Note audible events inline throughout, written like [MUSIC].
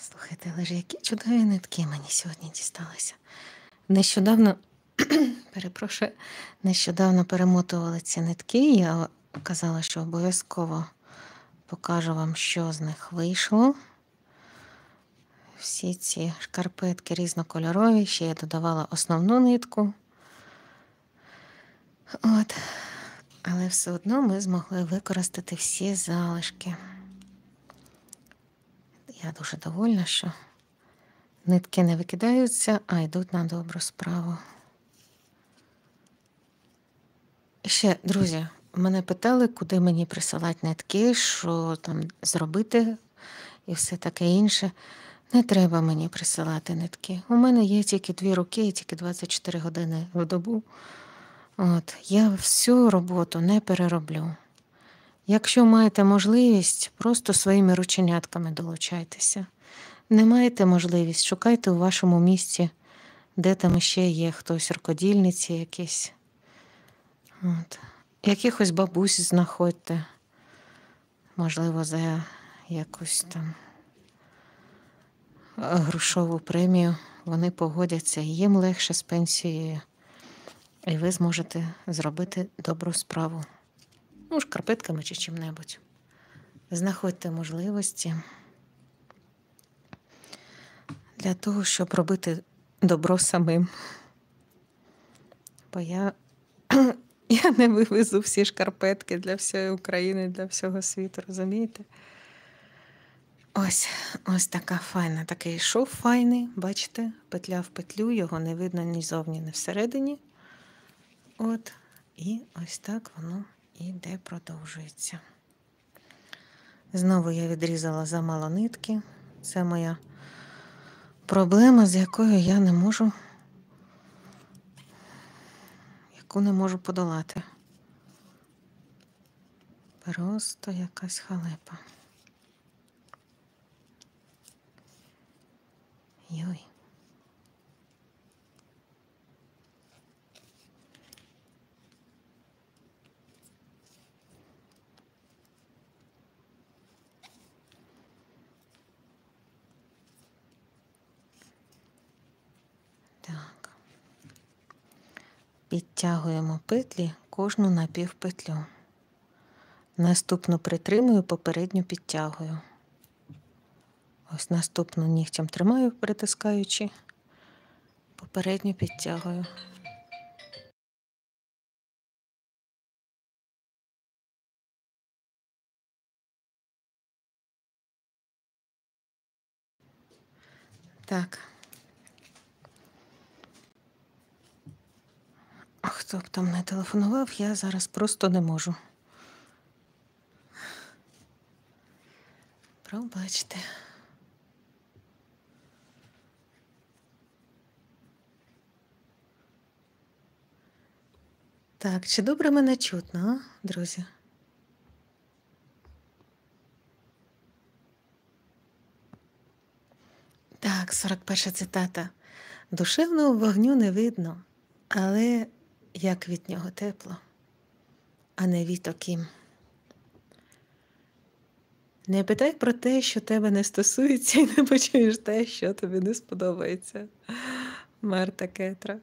Слухайте, але ж які чудові нитки мені сьогодні дісталися. Нещодавно, [CLEARS THROAT] перепрошую, нещодавно перемотували ці нитки. Я казала, що обов'язково покажу вам, що з них вийшло. Всі ці шкарпетки різнокольорові, ще я додавала основну нитку. От. Але все одно ми змогли використати всі залишки. Я дуже довольна, що нитки не викидаються, а йдуть на добру справу. І ще, друзі, мене питали, куди мені присилати нитки, що там зробити і все таке інше. Не треба мені присилати нитки. У мене є тільки дві руки і тільки 24 години в добу. От, Я всю роботу не перероблю. Якщо маєте можливість, просто своїми рученятками долучайтеся. Не маєте можливість, шукайте у вашому місці, де там ще є хтось рукодільниці якісь. От. Якихось бабусь знаходьте, можливо, за якусь там грошову премію. Вони погодяться, їм легше з пенсією, і ви зможете зробити добру справу. Ну, шкарпетками чи чим-небудь. Знаходьте можливості для того, щоб робити добро самим. Бо я [CLEARS THROAT] я не вивезу всі шкарпетки для всієї України, для всього світу, розумієте? Ось ось така файна, такий шов файний, бачите, петля в петлю, його не видно ні зовні, ні всередині. От, і ось так воно іде, продовжується. Знову я відрізала замало нитки. Це моя проблема, з якою я не можу, яку не можу подолати. Просто якась халепа. Йой. Так. Підтягуємо петлі кожну напівпетлю. Наступну притримую, попередню підтягую. Ось наступну нігтям тримаю, притискаючи, попередню підтягую. Так. Хто б там не телефонував, я зараз просто не можу. Пробачте. Так, чи добре мене чутно, друзі? Так, 41 цитата. Душевного вогню не видно, але як від нього тепло, а не від оким. Не питай про те, що тебе не стосується, і не почуєш те, що тобі не сподобається. Марта Кетра.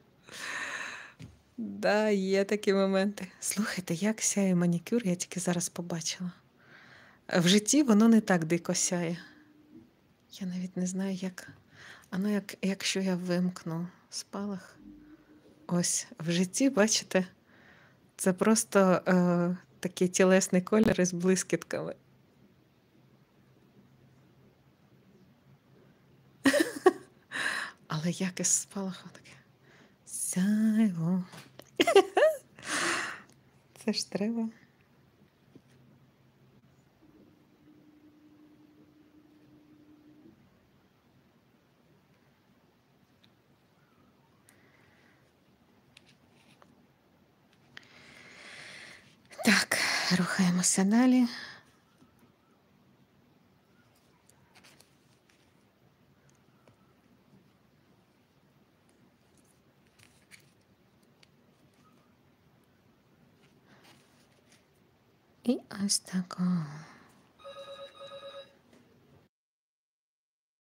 Да, є такі моменти. Слухайте, як сяє манікюр, я тільки зараз побачила. В житті воно не так дико сяє. Я навіть не знаю, як. А ну, як, якщо я вимкну спалах. Ось в житті, бачите, це просто е, такий тілесний колір із блискітками. [LAUGHS] Але як із спалаху таке. Сяйво. [LAUGHS] Це ж треба. Так, рухаємося далі. І ось так.